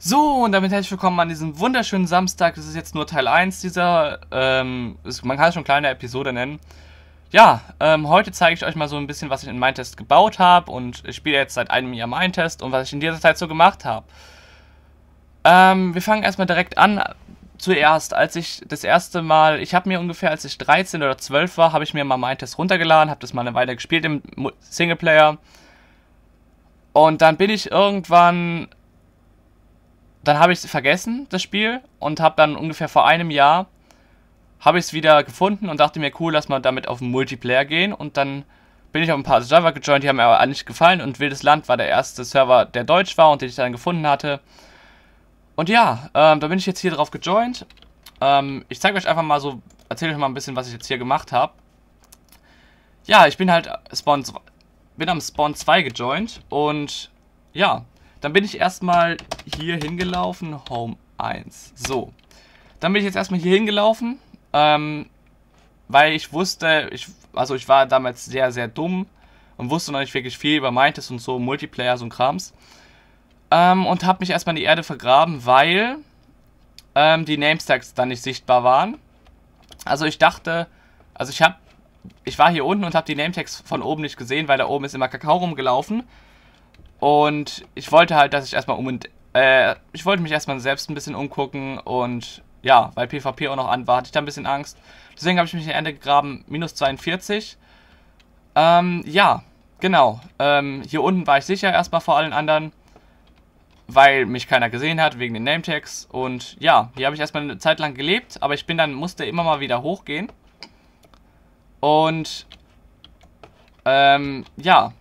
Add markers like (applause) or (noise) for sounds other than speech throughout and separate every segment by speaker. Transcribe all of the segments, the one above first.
Speaker 1: So, und damit herzlich willkommen an diesem wunderschönen Samstag. Das ist jetzt nur Teil 1 dieser, ähm, ist, man kann es schon kleine Episode nennen. Ja, ähm, heute zeige ich euch mal so ein bisschen, was ich in Mindtest gebaut habe. Und ich spiele jetzt seit einem Jahr Mindtest und was ich in dieser Zeit so gemacht habe. Ähm, wir fangen erstmal direkt an. Zuerst, als ich das erste Mal, ich habe mir ungefähr, als ich 13 oder 12 war, habe ich mir mal Mindtest runtergeladen, habe das mal eine Weile gespielt im Singleplayer. Und dann bin ich irgendwann dann habe ich es vergessen, das Spiel, und habe dann ungefähr vor einem Jahr habe ich es wieder gefunden und dachte mir, cool, lass mal damit auf den Multiplayer gehen. Und dann bin ich auf ein paar Server gejoint, die haben mir aber nicht gefallen. Und Wildes Land war der erste Server, der deutsch war und den ich dann gefunden hatte. Und ja, ähm, da bin ich jetzt hier drauf gejoint. Ähm, ich zeige euch einfach mal so, erzähle euch mal ein bisschen, was ich jetzt hier gemacht habe. Ja, ich bin halt Spawn, bin am Spawn 2 gejoint und ja, dann bin ich erstmal hier hingelaufen, Home 1. So. Dann bin ich jetzt erstmal hier hingelaufen, ähm, weil ich wusste, ich, also ich war damals sehr, sehr dumm und wusste noch nicht wirklich viel über Meintes und so, Multiplayer, so ein Krams. Ähm, und habe mich erstmal in die Erde vergraben, weil ähm, die Namestacks dann nicht sichtbar waren. Also ich dachte, also ich habe, ich war hier unten und habe die Nametags von oben nicht gesehen, weil da oben ist immer Kakao rumgelaufen. Und ich wollte halt, dass ich erstmal um und äh, ich wollte mich erstmal selbst ein bisschen umgucken und ja, weil PvP auch noch an war, hatte ich da ein bisschen Angst. Deswegen habe ich mich in Ende gegraben, minus 42. Ähm, ja, genau. Ähm, hier unten war ich sicher erstmal vor allen anderen, weil mich keiner gesehen hat, wegen den Nametags. Und ja, hier habe ich erstmal eine Zeit lang gelebt, aber ich bin dann, musste immer mal wieder hochgehen. Und ähm, ja,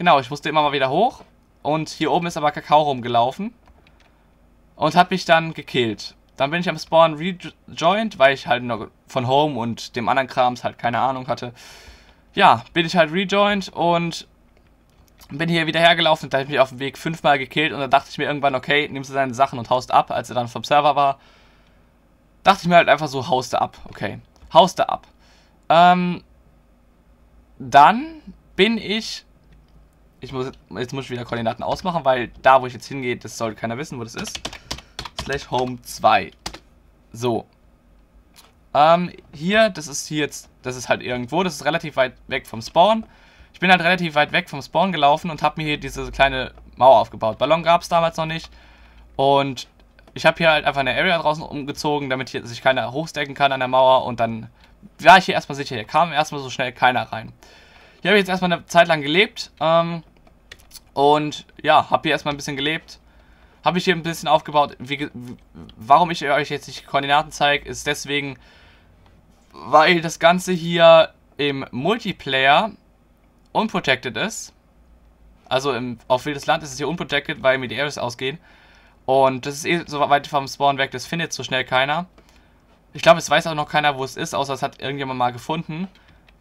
Speaker 1: Genau, ich musste immer mal wieder hoch. Und hier oben ist aber Kakao rumgelaufen. Und hat mich dann gekillt. Dann bin ich am Spawn rejoined, weil ich halt noch von Home und dem anderen Krams halt keine Ahnung hatte. Ja, bin ich halt rejoined und bin hier wieder hergelaufen und da habe ich mich auf dem Weg fünfmal gekillt und dann dachte ich mir irgendwann, okay, nimmst du deine Sachen und haust ab, als er dann vom Server war. Dachte ich mir halt einfach so, haust du ab, okay. Haust du ab. Ähm, dann bin ich ich muss, jetzt muss ich wieder Koordinaten ausmachen, weil da, wo ich jetzt hingehe, das sollte keiner wissen, wo das ist. Slash Home 2. So. Ähm, hier, das ist hier jetzt, das ist halt irgendwo, das ist relativ weit weg vom Spawn. Ich bin halt relativ weit weg vom Spawn gelaufen und habe mir hier diese kleine Mauer aufgebaut. Ballon gab es damals noch nicht. Und ich habe hier halt einfach eine Area draußen umgezogen, damit hier sich keiner hochstecken kann an der Mauer. Und dann war ich hier erstmal sicher. Hier kam erstmal so schnell keiner rein. Hier habe ich jetzt erstmal eine Zeit lang gelebt. Ähm, und ja, habe hier erstmal ein bisschen gelebt. Habe ich hier ein bisschen aufgebaut. Wie, warum ich euch jetzt die Koordinaten zeige, ist deswegen, weil das Ganze hier im Multiplayer unprotected ist. Also im, auf wildes Land ist es hier unprotected, weil mir die Areas ausgehen. Und das ist eh so weit vom Spawn weg, das findet so schnell keiner. Ich glaube, es weiß auch noch keiner, wo es ist, außer es hat irgendjemand mal gefunden.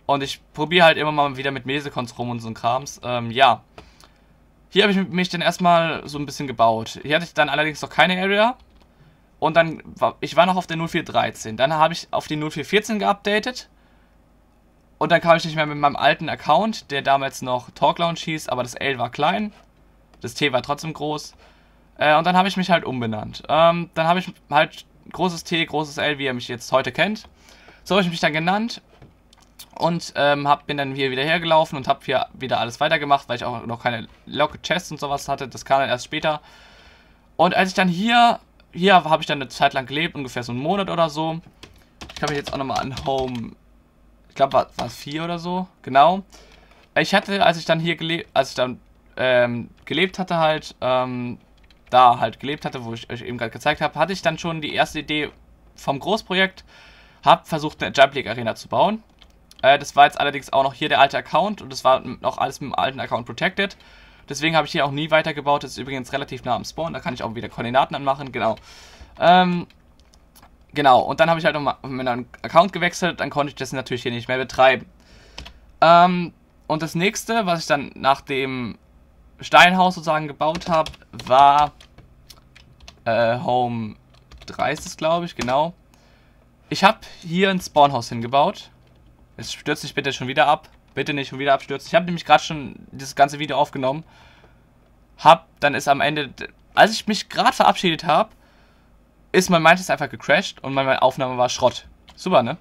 Speaker 1: Und ich probiere halt immer mal wieder mit Mesekons rum und so Krams. Ähm, ja. Hier habe ich mich dann erstmal so ein bisschen gebaut. Hier hatte ich dann allerdings noch keine Area. Und dann, war, ich war noch auf der 0413. Dann habe ich auf die 0414 geupdatet. Und dann kam ich nicht mehr mit meinem alten Account, der damals noch Talk Lounge hieß, aber das L war klein. Das T war trotzdem groß. Äh, und dann habe ich mich halt umbenannt. Ähm, dann habe ich halt großes T, großes L, wie ihr mich jetzt heute kennt. So habe ich mich dann genannt und ähm, hab, bin dann hier wieder hergelaufen und habe hier wieder alles weitergemacht, weil ich auch noch keine Lock Chests und sowas hatte. Das kam dann erst später. Und als ich dann hier, hier habe ich dann eine Zeit lang gelebt, ungefähr so einen Monat oder so. Ich kann mich jetzt auch nochmal an Home, ich glaube war, war es vier oder so, genau. Ich hatte, als ich dann hier gelebt, als ich dann ähm, gelebt hatte halt, ähm, da halt gelebt hatte, wo ich euch eben gerade gezeigt habe, hatte ich dann schon die erste Idee vom Großprojekt, habe versucht eine Jump League Arena zu bauen. Äh, das war jetzt allerdings auch noch hier der alte Account und das war noch alles mit dem alten Account protected. Deswegen habe ich hier auch nie weitergebaut. Das ist übrigens relativ nah am Spawn. Da kann ich auch wieder Koordinaten anmachen. Genau. Ähm, genau. Und dann habe ich halt nochmal meinen Account gewechselt. Dann konnte ich das natürlich hier nicht mehr betreiben. Ähm, und das nächste, was ich dann nach dem Steinhaus sozusagen gebaut habe, war äh, Home 3 ist es, glaube ich, genau. Ich habe hier ein Spawnhaus hingebaut. Es stürzt sich bitte schon wieder ab. Bitte nicht schon wieder abstürzen. Ich habe nämlich gerade schon dieses ganze Video aufgenommen. Hab, dann ist am Ende als ich mich gerade verabschiedet habe, ist mein Mantis einfach gecrashed und meine Aufnahme war Schrott. Super, ne?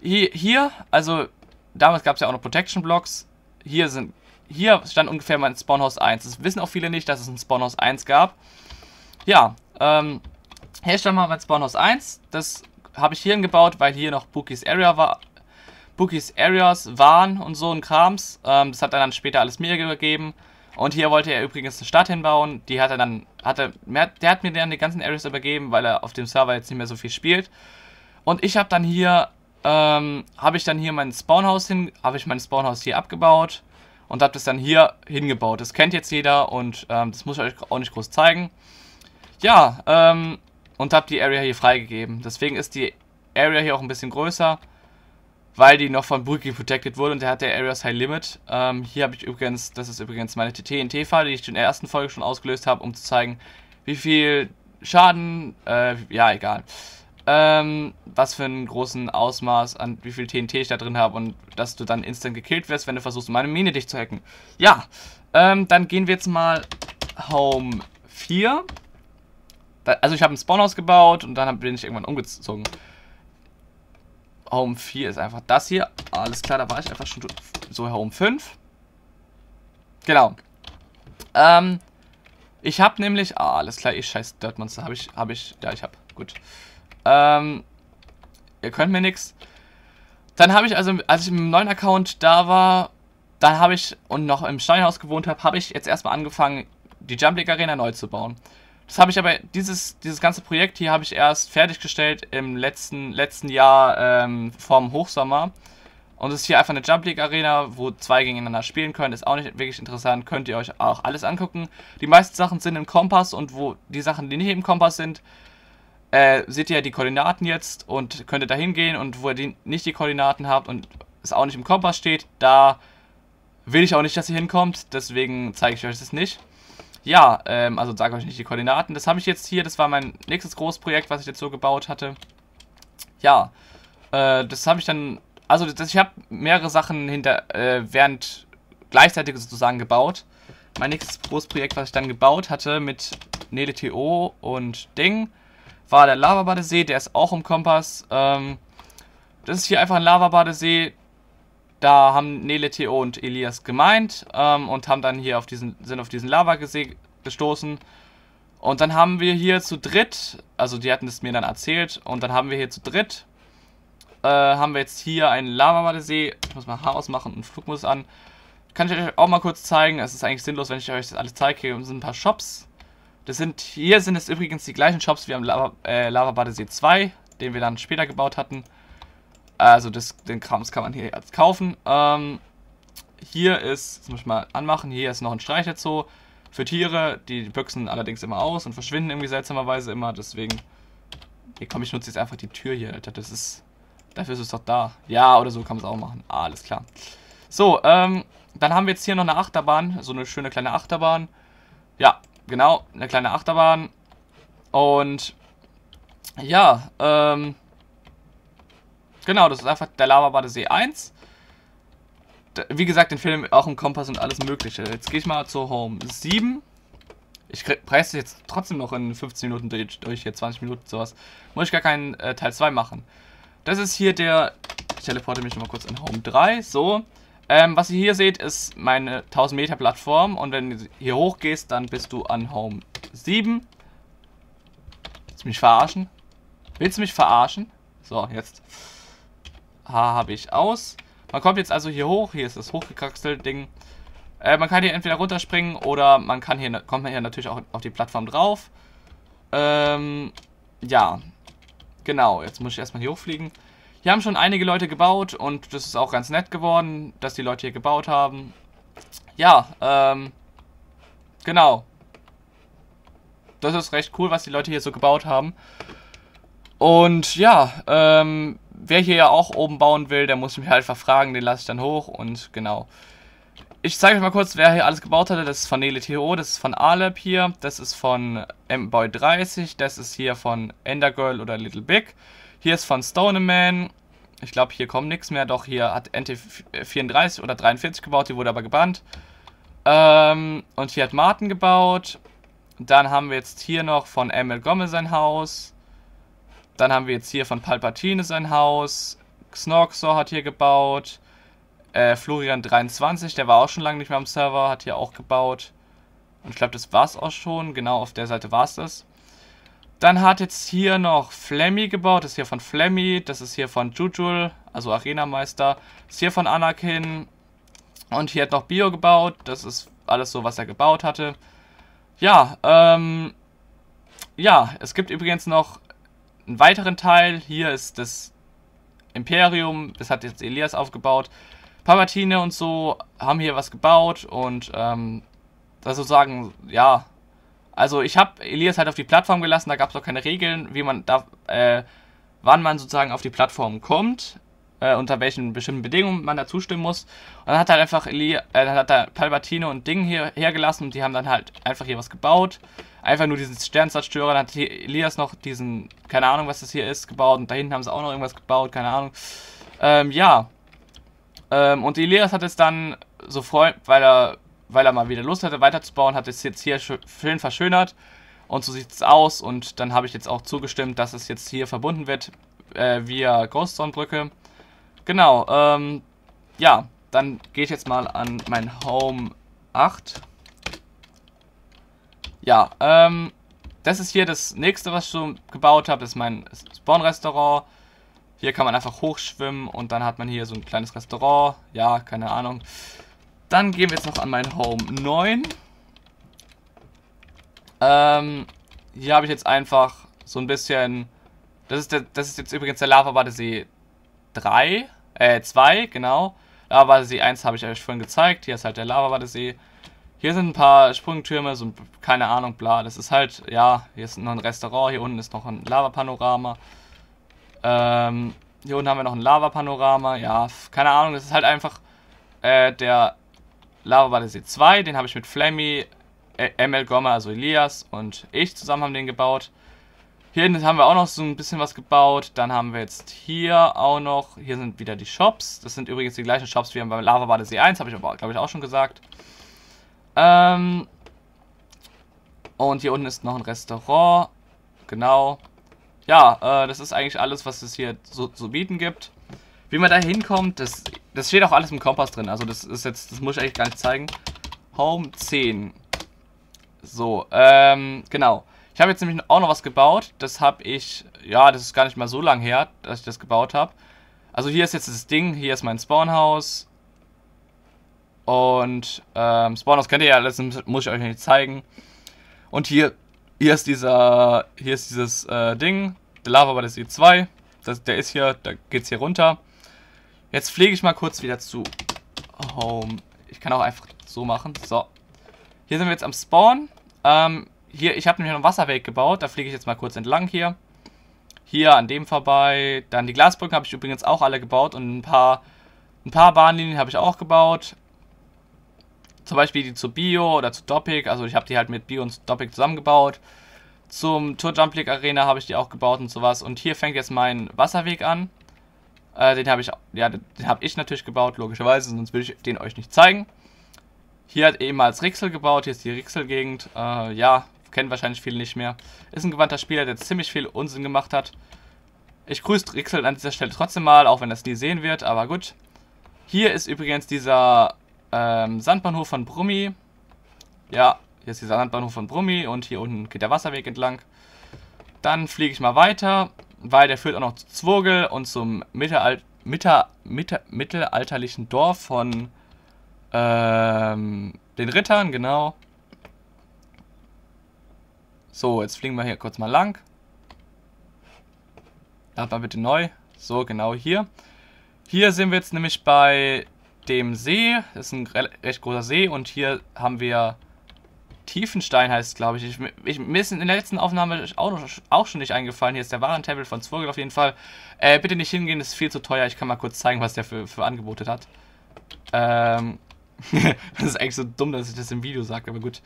Speaker 1: Hier, also damals gab es ja auch noch Protection Blocks. Hier sind, hier stand ungefähr mein Spawnhouse 1. Das wissen auch viele nicht, dass es ein Spawnhouse 1 gab. Ja, ähm, hier stand mal mein Spawnhouse 1. Das habe ich hierhin gebaut, weil hier noch Bookies Area war. Bookies Areas waren und so ein Krams. Ähm, das hat er dann später alles mir gegeben. Und hier wollte er übrigens eine Stadt hinbauen. Die hat er dann, hat er, der hat mir dann die ganzen Areas übergeben, weil er auf dem Server jetzt nicht mehr so viel spielt. Und ich habe dann hier, ähm, habe ich dann hier mein Spawnhaus hin, habe ich mein Spawnhaus hier abgebaut und habe das dann hier hingebaut. Das kennt jetzt jeder und ähm, das muss ich euch auch nicht groß zeigen. Ja, ähm, und habe die Area hier freigegeben. Deswegen ist die Area hier auch ein bisschen größer weil die noch von Brookie protected wurde und der hat der Areas High Limit. Ähm, hier habe ich übrigens, das ist übrigens meine TNT-Fahne, die ich in der ersten Folge schon ausgelöst habe, um zu zeigen, wie viel Schaden, äh, ja, egal. Ähm, was für einen großen Ausmaß an wie viel TNT ich da drin habe und dass du dann instant gekillt wirst, wenn du versuchst, meine Mine dich zu hacken. Ja, ähm, dann gehen wir jetzt mal Home 4. Da, also ich habe ein Spawnhaus gebaut und dann bin ich irgendwann umgezogen. Home 4 ist einfach das hier. Alles klar, da war ich einfach schon so Home 5. Genau. Ähm, ich habe nämlich... Ah, alles klar, ich scheiß Dirt Monster. Habe ich, habe ich... Ja, ich habe. Gut. Ähm, ihr könnt mir nichts. Dann habe ich also, als ich im neuen Account da war, dann habe ich und noch im Steinhaus gewohnt habe, habe ich jetzt erstmal angefangen, die Jump League Arena neu zu bauen. Das habe ich aber, dieses, dieses ganze Projekt hier habe ich erst fertiggestellt im letzten, letzten Jahr ähm, vom Hochsommer. Und es ist hier einfach eine Jump League Arena, wo zwei gegeneinander spielen können. Ist auch nicht wirklich interessant, könnt ihr euch auch alles angucken. Die meisten Sachen sind im Kompass und wo die Sachen, die nicht im Kompass sind, äh, seht ihr die Koordinaten jetzt und könnt ihr da hingehen. Und wo ihr die, nicht die Koordinaten habt und es auch nicht im Kompass steht, da will ich auch nicht, dass ihr hinkommt. Deswegen zeige ich euch das nicht. Ja, ähm, also sage euch nicht die Koordinaten. Das habe ich jetzt hier, das war mein nächstes Großprojekt, was ich jetzt so gebaut hatte. Ja, äh, das habe ich dann, also das, ich habe mehrere Sachen hinter, äh, während gleichzeitig sozusagen gebaut. Mein nächstes Großprojekt, was ich dann gebaut hatte mit NeleTO und Ding, war der Lavabadesee, der ist auch im Kompass. Ähm, das ist hier einfach ein Lavabadesee, da haben Nele, Theo und Elias gemeint ähm, und haben dann hier auf diesen, sind auf diesen Lava-See gestoßen. Und dann haben wir hier zu dritt, also die hatten es mir dann erzählt, und dann haben wir hier zu dritt, äh, haben wir jetzt hier einen Lava-See. Ich muss mal Haar ausmachen und Flugmodus an. Kann ich euch auch mal kurz zeigen. Es ist eigentlich sinnlos, wenn ich euch das alles zeige. Hier sind ein paar Shops. Das sind, hier sind es übrigens die gleichen Shops wie am Lava, äh, Lava Badesee 2, den wir dann später gebaut hatten. Also das, den Krams kann man hier jetzt kaufen. Ähm, hier ist, das muss ich mal anmachen, hier ist noch ein Streicherzoo für Tiere. Die büchsen allerdings immer aus und verschwinden irgendwie seltsamerweise immer. Deswegen, hier komm, ich nutze jetzt einfach die Tür hier, Alter. Das ist, dafür ist es doch da. Ja, oder so kann man es auch machen. Ah, alles klar. So, ähm, dann haben wir jetzt hier noch eine Achterbahn. So eine schöne kleine Achterbahn. Ja, genau, eine kleine Achterbahn. Und ja, ähm, Genau, das ist einfach der Lava-Badesee 1. Wie gesagt, den Film auch im Kompass und alles mögliche. Jetzt gehe ich mal zur Home 7. Ich preise jetzt trotzdem noch in 15 Minuten durch, durch hier 20 Minuten sowas. Muss ich gar keinen äh, Teil 2 machen. Das ist hier der... Ich teleporte mich nochmal kurz in Home 3. So. Ähm, was ihr hier seht, ist meine 1000 Meter Plattform. Und wenn du hier hoch gehst, dann bist du an Home 7. Willst du mich verarschen? Willst du mich verarschen? So, jetzt. Habe ich aus. Man kommt jetzt also hier hoch. Hier ist das hochgekraxelte Ding. Äh, man kann hier entweder runterspringen oder man kann hier, kommt hier natürlich auch auf die Plattform drauf. Ähm, ja. Genau, jetzt muss ich erstmal hier hochfliegen. Hier haben schon einige Leute gebaut und das ist auch ganz nett geworden, dass die Leute hier gebaut haben. Ja, ähm, genau. Das ist recht cool, was die Leute hier so gebaut haben. Und ja, ähm, wer hier ja auch oben bauen will, der muss mich halt verfragen, den lasse ich dann hoch und genau. Ich zeige euch mal kurz, wer hier alles gebaut hatte. Das ist von Nele TO, das ist von Alep hier, das ist von M-Boy 30, das ist hier von Endergirl oder Little Big. Hier ist von Stoneman. Ich glaube, hier kommt nichts mehr. Doch, hier hat NT34 oder 43 gebaut, die wurde aber gebannt. Ähm, und hier hat Martin gebaut. Dann haben wir jetzt hier noch von Emil Gomme sein Haus. Dann haben wir jetzt hier von Palpatine sein Haus. Snorksor hat hier gebaut. Äh, Florian23, der war auch schon lange nicht mehr am Server, hat hier auch gebaut. Und ich glaube, das war es auch schon. Genau, auf der Seite war es das. Dann hat jetzt hier noch Flemmy gebaut. Das ist hier von Flemmy. Das ist hier von Jujul, also Arena-Meister. Das ist hier von Anakin. Und hier hat noch Bio gebaut. Das ist alles so, was er gebaut hatte. Ja, ähm... Ja, es gibt übrigens noch einen weiteren Teil. Hier ist das Imperium. Das hat jetzt Elias aufgebaut. Palpatine und so haben hier was gebaut und ähm, das sozusagen, ja, also ich habe Elias halt auf die Plattform gelassen, da gab es auch keine Regeln, wie man da, äh, wann man sozusagen auf die Plattform kommt, äh, unter welchen bestimmten Bedingungen man da zustimmen muss. Und dann hat halt einfach Elias, äh, dann hat er Palpatine und Ding hier hergelassen und die haben dann halt einfach hier was gebaut. Einfach nur diesen Sternzerstörer, dann hat Elias noch diesen, keine Ahnung, was das hier ist, gebaut und da hinten haben sie auch noch irgendwas gebaut, keine Ahnung. Ähm, ja. Ähm, und Elias hat es dann so freut, weil er weil er mal wieder Lust hatte weiterzubauen, hat es jetzt hier schön verschönert. Und so sieht es aus. Und dann habe ich jetzt auch zugestimmt, dass es jetzt hier verbunden wird äh, via Ghostzone-Brücke. Genau, ähm, ja, dann gehe ich jetzt mal an mein Home 8. Ja, ähm, das ist hier das nächste, was ich so gebaut habe. Das ist mein Spawn-Restaurant. Hier kann man einfach hochschwimmen und dann hat man hier so ein kleines Restaurant. Ja, keine Ahnung. Dann gehen wir jetzt noch an mein Home 9. Ähm, hier habe ich jetzt einfach so ein bisschen... Das ist, der, das ist jetzt übrigens der Lava-Badesee 3, äh 2, genau. Lava-Badesee 1 habe ich euch vorhin gezeigt. Hier ist halt der Lava-Badesee. Hier sind ein paar Sprungtürme, so keine Ahnung, bla. Das ist halt, ja, hier ist noch ein Restaurant, hier unten ist noch ein Lava-Panorama. Ähm, hier unten haben wir noch ein Lava-Panorama, ja, keine Ahnung, das ist halt einfach äh, der Lava Badesee 2, den habe ich mit Flammy, ML Gomma, also Elias und ich zusammen haben den gebaut. Hier hinten haben wir auch noch so ein bisschen was gebaut. Dann haben wir jetzt hier auch noch, hier sind wieder die Shops. Das sind übrigens die gleichen Shops wie beim Lava Badesee 1, habe ich aber, glaube ich, auch schon gesagt. Ähm und hier unten ist noch ein Restaurant. Genau. Ja, äh, das ist eigentlich alles, was es hier so zu bieten gibt. Wie man da hinkommt, das, das steht auch alles im Kompass drin. Also das ist jetzt, das muss ich eigentlich gar nicht zeigen. Home 10. So, ähm, genau. Ich habe jetzt nämlich auch noch was gebaut. Das habe ich, ja, das ist gar nicht mal so lang her, dass ich das gebaut habe. Also hier ist jetzt das Ding, hier ist mein Spawnhaus. Und ähm, Spawnhaus kennt ihr ja, das muss ich euch nicht zeigen. Und hier, hier ist dieser, hier ist dieses äh, Ding, der Lava bei der C2. Das, der ist hier, da geht's hier runter. Jetzt fliege ich mal kurz wieder zu Home. Ich kann auch einfach so machen. So. Hier sind wir jetzt am Spawn. Ähm, hier, ich habe nämlich einen Wasserweg gebaut. Da fliege ich jetzt mal kurz entlang hier. Hier an dem vorbei. Dann die Glasbrücken habe ich übrigens auch alle gebaut. Und ein paar, ein paar Bahnlinien habe ich auch gebaut. Zum Beispiel die zu Bio oder zu Doppik. Also ich habe die halt mit Bio und Doppik zusammengebaut. Zum Tour Jump League Arena habe ich die auch gebaut und sowas. Und hier fängt jetzt mein Wasserweg an. Äh, den habe ich, ja, den habe ich natürlich gebaut, logischerweise, sonst würde ich den euch nicht zeigen. Hier hat ehemals Rixel gebaut, hier ist die Rixel-Gegend. Äh, ja, kennen wahrscheinlich viele nicht mehr. Ist ein gewandter Spieler, der ziemlich viel Unsinn gemacht hat. Ich grüße Rixel an dieser Stelle trotzdem mal, auch wenn das nie sehen wird, aber gut. Hier ist übrigens dieser ähm, Sandbahnhof von Brummi. Ja, hier ist dieser Sandbahnhof von Brummi und hier unten geht der Wasserweg entlang. Dann fliege ich mal weiter weil der führt auch noch zu Zwurgel und zum Mittelal Mitte Mitte mittelalterlichen Dorf von ähm, den Rittern, genau. So, jetzt fliegen wir hier kurz mal lang. Lad mal bitte neu. So, genau hier. Hier sind wir jetzt nämlich bei dem See. Das ist ein recht großer See und hier haben wir Tiefenstein heißt es, glaube ich. ich. ich. Mir ist in der letzten Aufnahme auch, noch, auch schon nicht eingefallen. Hier ist der Warentempel von Zwurgel auf jeden Fall. Äh, bitte nicht hingehen, das ist viel zu teuer. Ich kann mal kurz zeigen, was der für, für Angebote hat. Ähm, (laughs) das ist eigentlich so dumm, dass ich das im Video sage, aber gut.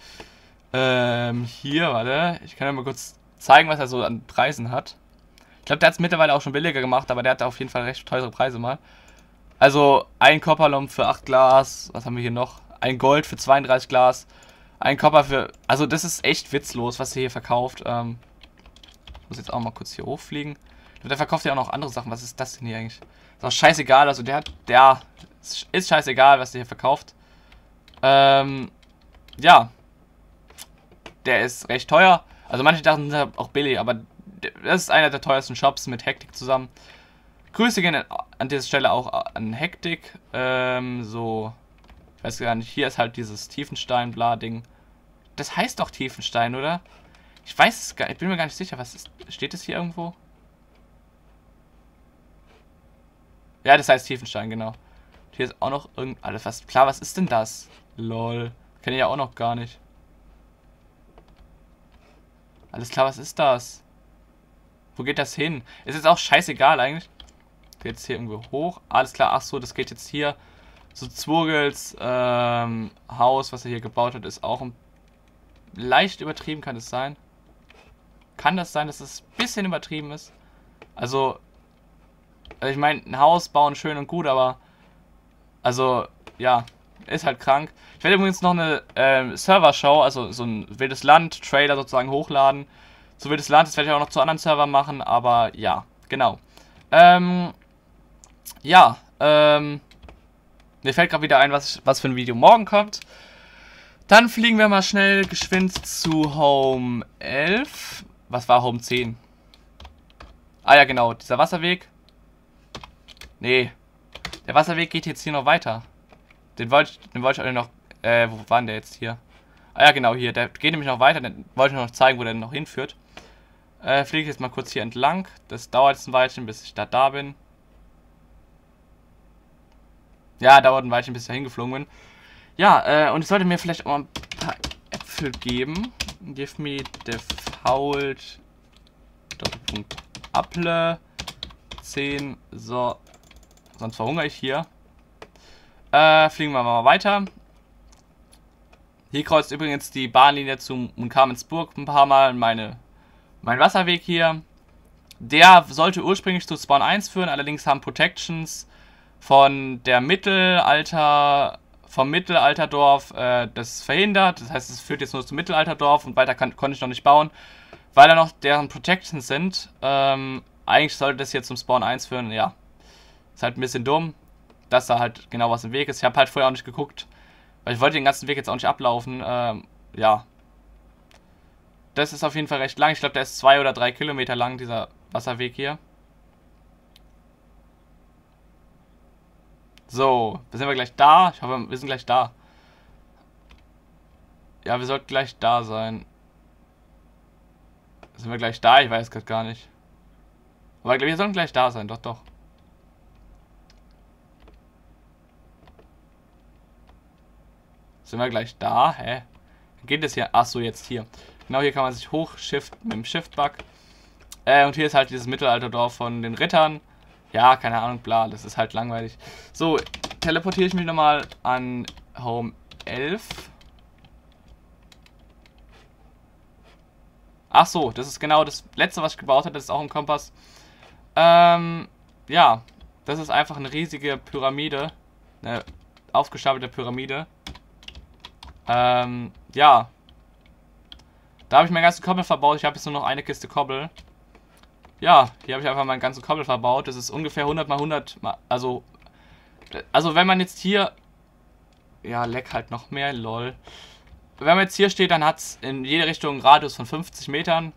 Speaker 1: Ähm, hier, warte. Ich kann ja mal kurz zeigen, was er so an Preisen hat. Ich glaube, der hat es mittlerweile auch schon billiger gemacht, aber der hat auf jeden Fall recht teure Preise mal. Also, ein Copperlump für 8 Glas. Was haben wir hier noch? Ein Gold für 32 Glas Ein Copper für... Also das ist echt witzlos, was er hier verkauft. Ähm, muss jetzt auch mal kurz hier hochfliegen. Der verkauft ja auch noch andere Sachen. Was ist das denn hier eigentlich? Ist auch scheißegal. Also der hat... Der... Ist scheißegal, was der hier verkauft. Ähm... Ja. Der ist recht teuer. Also manche Sachen sind auch billig, aber das ist einer der teuersten Shops mit Hektik zusammen. Grüße gehen an dieser Stelle auch an Hektik. Ähm, so, ich weiß gar nicht, hier ist halt dieses Tiefenstein-Bla-Ding. Das heißt doch Tiefenstein, oder? Ich weiß es gar ich bin mir gar nicht sicher, was ist, steht es hier irgendwo? Ja, das heißt Tiefenstein, genau. Hier ist auch noch irgend, alles was, klar, was ist denn das? Lol, kenne ich ja auch noch gar nicht. Alles klar, was ist das? Wo geht das hin? Ist jetzt auch scheißegal eigentlich. Geht jetzt hier irgendwo hoch. Alles klar, ach so, das geht jetzt hier. So Zwurgels ähm, Haus, was er hier gebaut hat, ist auch ein leicht übertrieben, kann es sein. Kann das sein, dass es ein bisschen übertrieben ist? Also, also ich meine, ein Haus bauen schön und gut, aber also, ja, ist halt krank. Ich werde übrigens noch eine äh, Server-Show, also so ein wildes Land-Trailer sozusagen hochladen. So wildes Land, das werde ich auch noch zu anderen Servern machen, aber ja, genau. Ähm, ja, ähm, mir fällt gerade wieder ein, was, was für ein Video morgen kommt. Dann fliegen wir mal schnell geschwind zu Home 11. Was war Home 10? Ah ja, genau, dieser Wasserweg. Nee, der Wasserweg geht jetzt hier noch weiter. Den wollte ich, den wollte ich euch noch. Äh, wo war denn der jetzt hier? Ah ja, genau, hier. Der geht nämlich noch weiter. Den wollte ich noch zeigen, wo der noch hinführt. Äh, fliege ich jetzt mal kurz hier entlang. Das dauert jetzt ein Weilchen, bis ich da da bin. Ja, dauert ein Weilchen, bis ich da hingeflogen bin. Ja, äh, und ich sollte mir vielleicht auch mal ein paar Äpfel geben. Give me the fault. Doppelpunkt Apple. 10. So. Sonst verhungere ich hier. Äh, fliegen wir mal weiter. Hier kreuzt übrigens die Bahnlinie zu Munkamensburg ein paar Mal meine, mein Wasserweg hier. Der sollte ursprünglich zu Spawn 1 führen, allerdings haben Protections von der Mittelalter, vom Mittelalterdorf äh, das verhindert. Das heißt, es führt jetzt nur zum Mittelalterdorf und weiter kann, konnte ich noch nicht bauen, weil da noch deren Protections sind. Ähm, eigentlich sollte das jetzt zum Spawn 1 führen, ja. Ist halt ein bisschen dumm dass da halt genau was im Weg ist. Ich habe halt vorher auch nicht geguckt, weil ich wollte den ganzen Weg jetzt auch nicht ablaufen. Ähm, ja. Das ist auf jeden Fall recht lang. Ich glaube, der ist zwei oder drei Kilometer lang, dieser Wasserweg hier. So, sind wir gleich da? Ich hoffe, wir sind gleich da. Ja, wir sollten gleich da sein. Sind wir gleich da? Ich weiß gerade gar nicht. Aber wir sollten gleich da sein, doch, doch. Sind wir gleich da? Hä? Geht es hier? Achso, jetzt hier. Genau hier kann man sich hochshift mit dem Shift-Bug. Äh, und hier ist halt dieses Mittelalterdorf von den Rittern. Ja, keine Ahnung, bla, das ist halt langweilig. So, teleportiere ich mich nochmal an Home 11. Ach so, das ist genau das letzte, was ich gebaut habe. Das ist auch ein Kompass. Ähm, ja, das ist einfach eine riesige Pyramide. Eine aufgestapelte Pyramide. Ähm, ja. Da habe ich meinen ganzen Kobbel verbaut. Ich habe jetzt nur noch eine Kiste Kobbel. Ja, hier habe ich einfach meinen ganzen Kobbel verbaut. Das ist ungefähr 100 mal 100 mal, also, also wenn man jetzt hier, ja, leck halt noch mehr, lol. Wenn man jetzt hier steht, dann hat es in jede Richtung einen Radius von 50 Metern.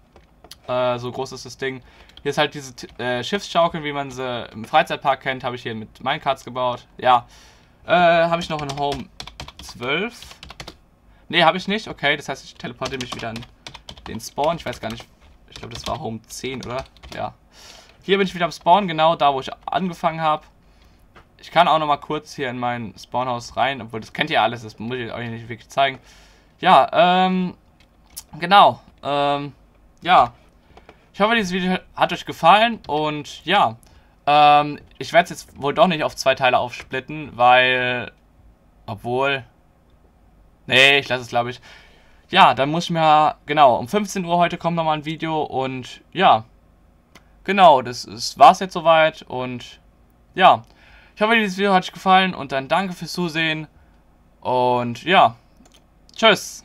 Speaker 1: Äh, so groß ist das Ding. Hier ist halt diese äh, Schiffsschaukeln, wie man sie im Freizeitpark kennt, habe ich hier mit Minecarts gebaut. Ja, äh, habe ich noch in Home 12. Ne, habe ich nicht. Okay, das heißt, ich teleporte mich wieder an den Spawn. Ich weiß gar nicht. Ich glaube, das war Home 10, oder? Ja. Hier bin ich wieder am Spawn, genau da, wo ich angefangen habe. Ich kann auch noch mal kurz hier in mein Spawnhaus rein, obwohl das kennt ihr alles, das muss ich euch nicht wirklich zeigen. Ja, ähm, genau, ähm, ja. Ich hoffe, dieses Video hat euch gefallen und ja, ähm, ich werde es jetzt wohl doch nicht auf zwei Teile aufsplitten, weil, obwohl, Nee, ich lasse es, glaube ich. Ja, dann muss ich mir, genau, um 15 Uhr heute kommt nochmal ein Video und ja, genau, das, das war's jetzt soweit und ja, ich hoffe, dieses Video hat euch gefallen und dann danke fürs Zusehen und ja, tschüss.